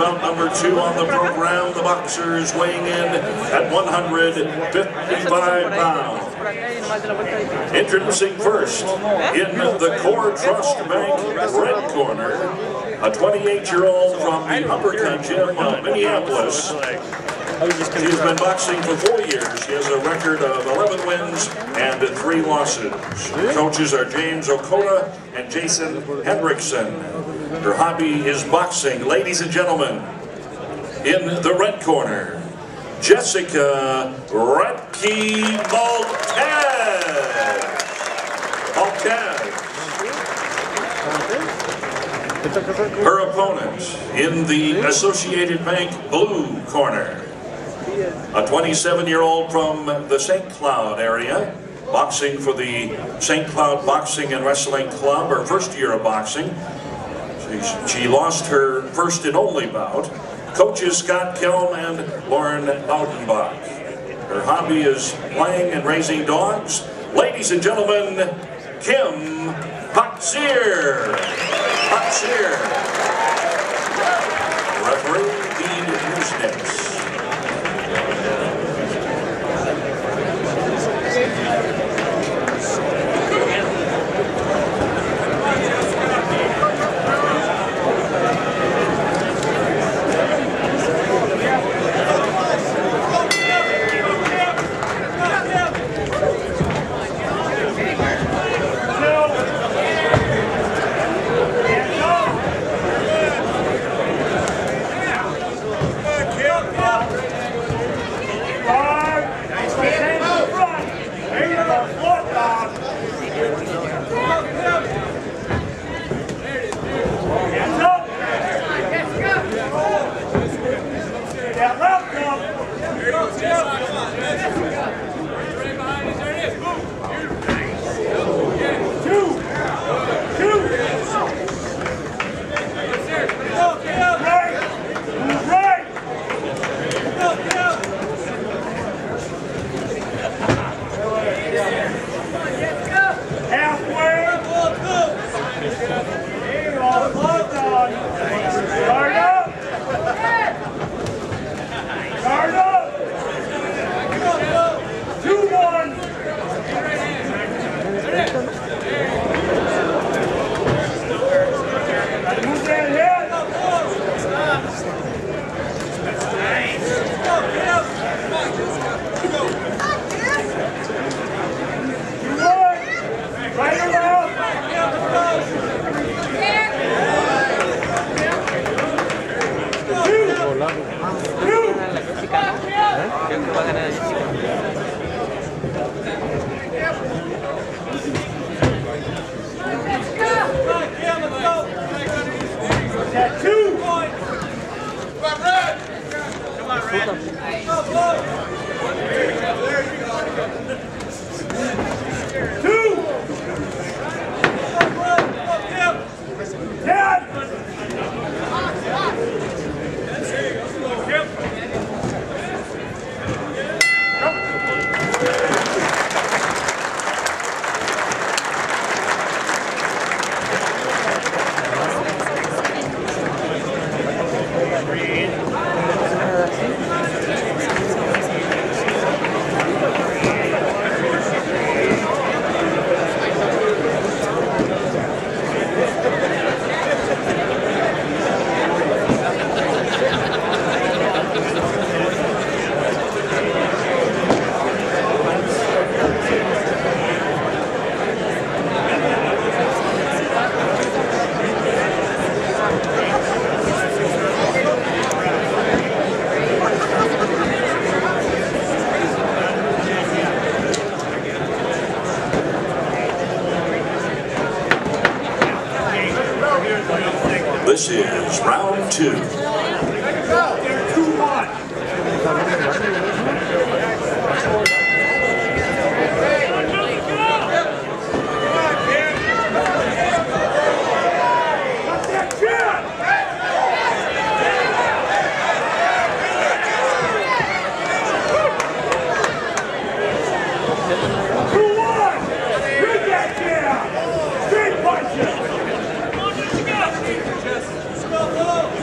bout number two on the program. The boxers weighing in at 155 pounds. Introducing first in the Core Trust Bank red corner, a 28-year-old from the Uppercut Gym of Minneapolis. He's been boxing for four years. He has a record of 11 wins and three losses. Coaches are James Okota and Jason Hendrickson. Her hobby is boxing. Ladies and gentlemen, in the red corner, Jessica Radtke Maltez. Maltez. Her opponent in the Associated Bank blue corner, a 27-year-old from the St. Cloud area, boxing for the St. Cloud Boxing and Wrestling Club, her first year of boxing. She, lost her first and only bout. Coaches Scott Kelm and Lauren Baudenbach. Her hobby is playing and raising dogs. Ladies and gentlemen, Kim Putzier. Putzier. Referee Dean Newsnix. This is round two.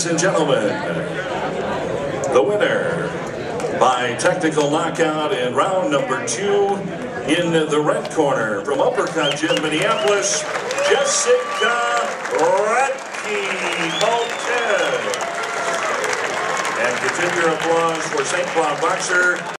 Ladies and gentlemen, the winner by technical knockout in round number two in the red corner from Uppercut Gym, Minneapolis, Jessica Maltez. And continue your applause for St. Cloud boxer